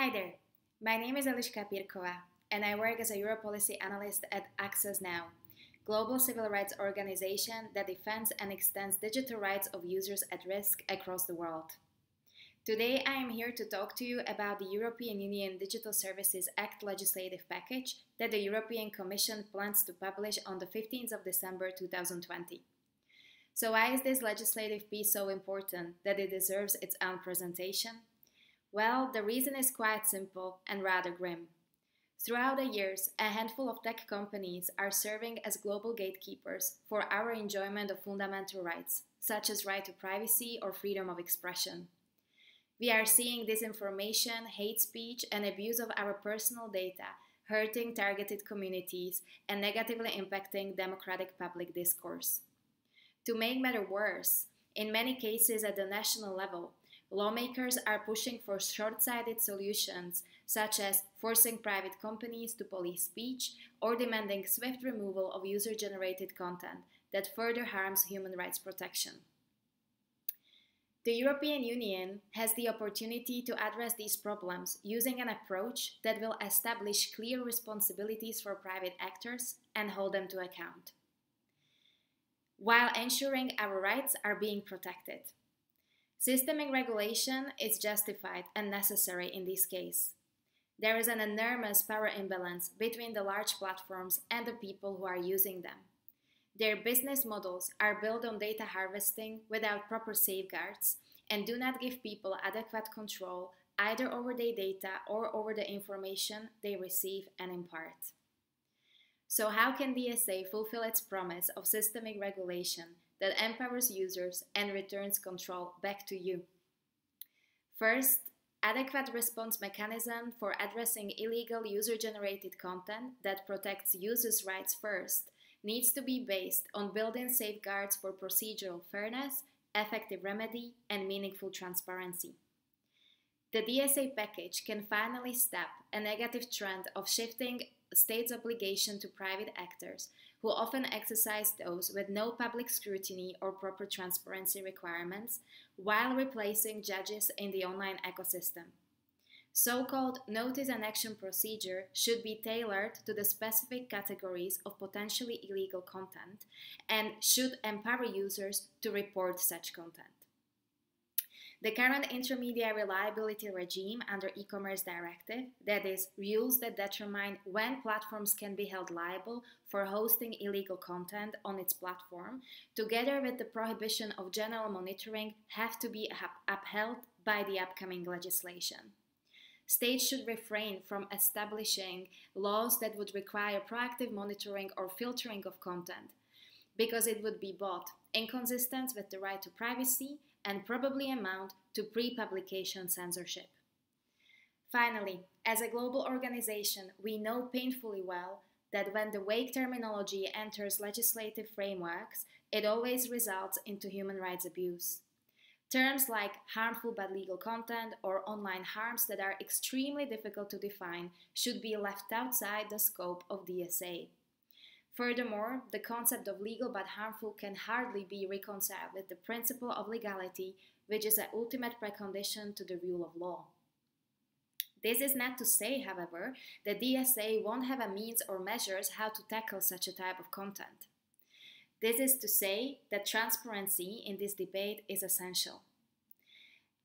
Hi there, my name is Eliška Pírková, and I work as a Europolicy analyst at Access Now, global civil rights organization that defends and extends digital rights of users at risk across the world. Today I am here to talk to you about the European Union Digital Services Act legislative package that the European Commission plans to publish on the 15th of December 2020. So why is this legislative piece so important that it deserves its own presentation? Well, the reason is quite simple and rather grim. Throughout the years, a handful of tech companies are serving as global gatekeepers for our enjoyment of fundamental rights, such as right to privacy or freedom of expression. We are seeing disinformation, hate speech, and abuse of our personal data hurting targeted communities and negatively impacting democratic public discourse. To make matters worse, in many cases at the national level, lawmakers are pushing for short sighted solutions, such as forcing private companies to police speech or demanding swift removal of user generated content that further harms human rights protection. The European Union has the opportunity to address these problems using an approach that will establish clear responsibilities for private actors and hold them to account while ensuring our rights are being protected. Systemic regulation is justified and necessary in this case. There is an enormous power imbalance between the large platforms and the people who are using them. Their business models are built on data harvesting without proper safeguards and do not give people adequate control either over their data or over the information they receive and impart. So, how can DSA fulfill its promise of systemic regulation that empowers users and returns control back to you? First, adequate response mechanism for addressing illegal user generated content that protects users' rights first needs to be based on building safeguards for procedural fairness, effective remedy, and meaningful transparency. The DSA package can finally stop a negative trend of shifting state's obligation to private actors, who often exercise those with no public scrutiny or proper transparency requirements, while replacing judges in the online ecosystem. So called notice and action procedure should be tailored to the specific categories of potentially illegal content and should empower users to report such content. The current intermediary liability regime under e-commerce directive, that is, rules that determine when platforms can be held liable for hosting illegal content on its platform, together with the prohibition of general monitoring, have to be upheld by the upcoming legislation. States should refrain from establishing laws that would require proactive monitoring or filtering of content, because it would be both inconsistent with the right to privacy and probably amount to pre publication censorship. Finally, as a global organization, we know painfully well that when the vague terminology enters legislative frameworks, it always results into human rights abuse. Terms like harmful but legal content or online harms that are extremely difficult to define should be left outside the scope of DSA. Furthermore, the concept of legal but harmful can hardly be reconciled with the principle of legality, which is an ultimate precondition to the rule of law. This is not to say, however, that DSA won't have a means or measures how to tackle such a type of content. This is to say that transparency in this debate is essential.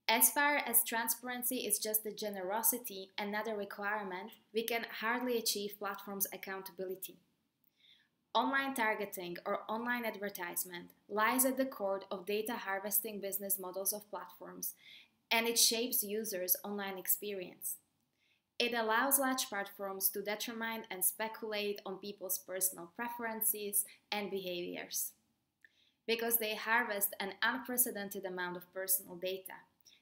As far as transparency is just a generosity and not a requirement, we can hardly achieve platforms' accountability. Online targeting or online advertisement lies at the core of data harvesting business models of platforms, and it shapes users' online experience. It allows large platforms to determine and speculate on people's personal preferences and behaviors. Because they harvest an unprecedented amount of personal data,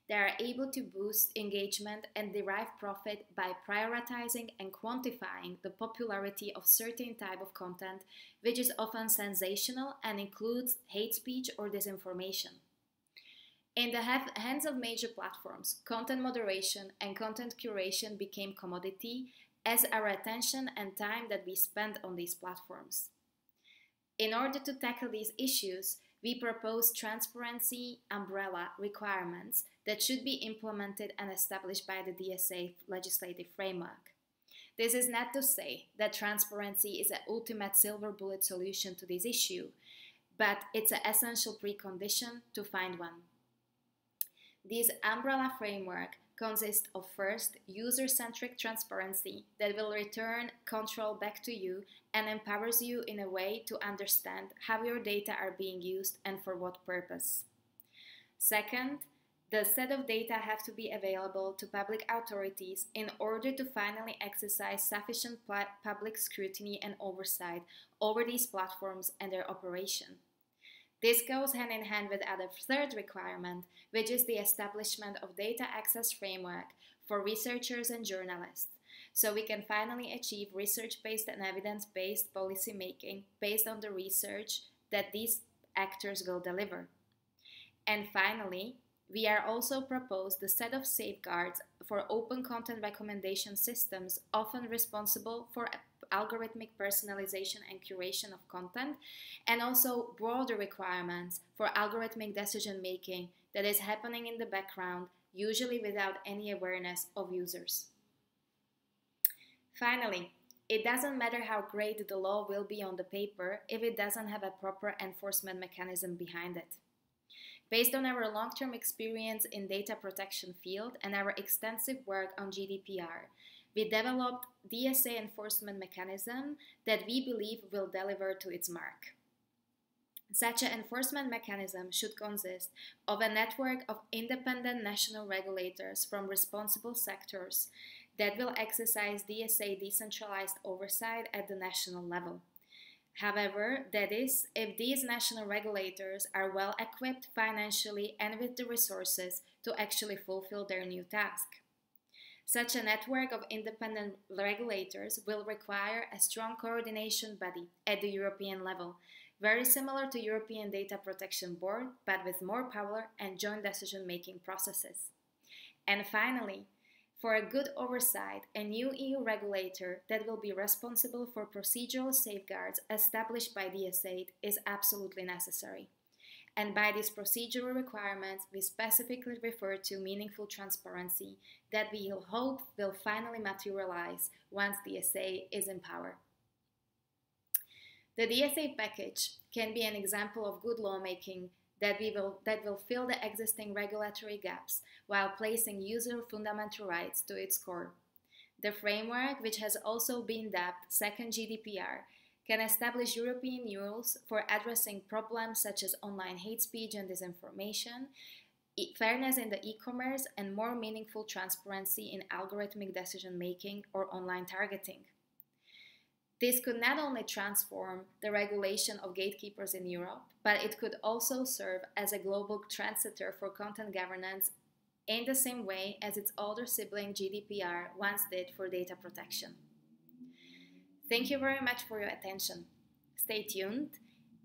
they are able to boost engagement and derive profit by prioritizing and quantifying the popularity of certain type of content which is often sensational and includes hate speech or disinformation. In the hands of major platforms, content moderation and content curation became commodity as our attention and time that we spend on these platforms. In order to tackle these issues, we propose transparency umbrella requirements that should be implemented and established by the DSA legislative framework. This is not to say that transparency is an ultimate silver bullet solution to this issue, but it's an essential precondition to find one. This umbrella framework consists of first user centric transparency that will return control back to you and empowers you in a way to understand how your data are being used and for what purpose. Second, the set of data have to be available to public authorities in order to finally exercise sufficient public scrutiny and oversight over these platforms and their operation. This goes hand in hand with other third requirement, which is the establishment of data access framework for researchers and journalists, so we can finally achieve research-based and evidence-based policy making based on the research that these actors will deliver. And finally, we are also proposed the set of safeguards for open content recommendation systems often responsible for algorithmic personalization and curation of content, and also broader requirements for algorithmic decision making that is happening in the background, usually without any awareness of users. Finally, it doesn't matter how great the law will be on the paper if it doesn't have a proper enforcement mechanism behind it. Based on our long-term experience in data protection field and our extensive work on GDPR, we developed DSA enforcement mechanism that we believe will deliver to its mark. Such an enforcement mechanism should consist of a network of independent national regulators from responsible sectors that will exercise DSA decentralized oversight at the national level. However, that is, if these national regulators are well equipped financially and with the resources to actually fulfill their new task. Such a network of independent regulators will require a strong coordination body at the European level, very similar to European Data Protection Board, but with more power and joint decision-making processes. And finally, for a good oversight, a new EU regulator that will be responsible for procedural safeguards established by the DSA is absolutely necessary and by these procedural requirements, we specifically refer to meaningful transparency that we hope will finally materialize once the DSA is in power. The DSA package can be an example of good lawmaking that, we will, that will fill the existing regulatory gaps while placing user fundamental rights to its core. The framework, which has also been dubbed Second GDPR, can establish European rules for addressing problems such as online hate speech and disinformation, fairness in the e-commerce, and more meaningful transparency in algorithmic decision making or online targeting. This could not only transform the regulation of gatekeepers in Europe, but it could also serve as a global trendsetter for content governance in the same way as its older sibling GDPR once did for data protection. Thank you very much for your attention. Stay tuned.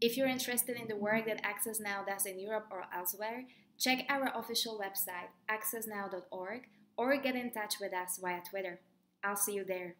If you're interested in the work that Access Now does in Europe or elsewhere, check our official website, accessnow.org, or get in touch with us via Twitter. I'll see you there.